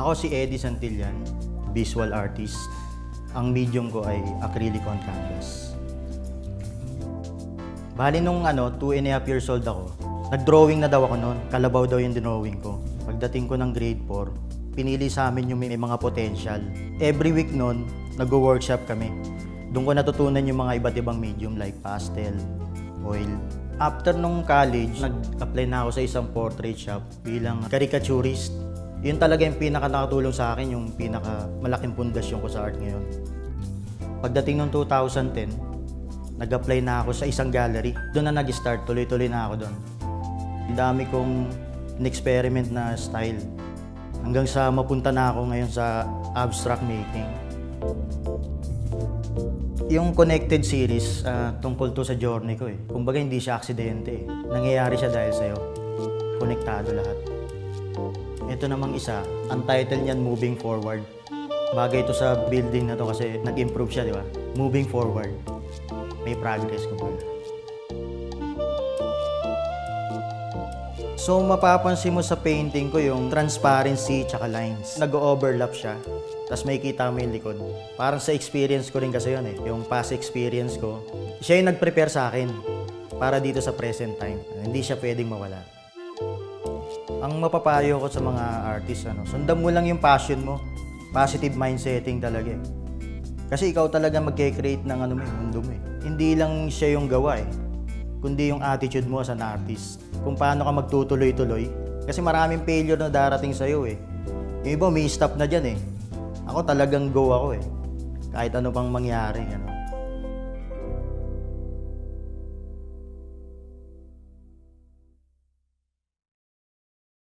Ako si Eddie Santillan, visual artist. Ang medium ko ay acrylic on canvas. Bali nung ano, two and a half years old ako, nag-drawing na daw ako noon. Kalabaw daw yung drawing ko. Pagdating ko ng grade 4, pinili sa amin yung may mga potential. Every week noon, nag-workshop kami. Doon ko natutunan yung mga iba't ibang medium like pastel, oil. After nung college, nag-apply na ako sa isang portrait shop bilang caricaturist. Yun talaga yung pinaka nakatulong sa akin, yung pinaka malaking pundasyon ko sa art ngayon. Pagdating ng 2010, nag-apply na ako sa isang gallery. Doon na nag-start, tuloy-tuloy na ako doon. Ang dami kong in-experiment na style. Hanggang sa mapunta na ako ngayon sa abstract making. Yung connected series, ah, tungkol to sa journey ko eh. Kumbaga hindi siya aksidente eh. Nangyayari siya dahil sa'yo. Konektado lahat. Ito namang isa, ang title niyan Moving Forward. Bagay ito sa building na to kasi nag-improve siya, di ba? Moving Forward. May progress kumbaga. So mapapansin mo sa painting ko yung transparency tsaka lines. Nag-overlap siya. Tapos may kita mo yung likod. Parang sa experience ko rin kasi yun eh. Yung past experience ko. Siya yung nag-prepare sa akin para dito sa present time. Hindi siya pwedeng mawala. Ang mapapayo ko sa mga artist, ano, sundan mo lang yung passion mo. Positive mindsetting talaga eh. Kasi ikaw talaga magke-create ng ano eh, mundo mo eh. Hindi lang siya yung gawa eh kundi yung attitude mo as an artist. Kung paano ka magtutuloy-tuloy. Kasi maraming failure na darating sa'yo eh. Yung iba may stop na dyan eh. Ako talagang go ako eh. Kahit ano pang mangyari. Ano.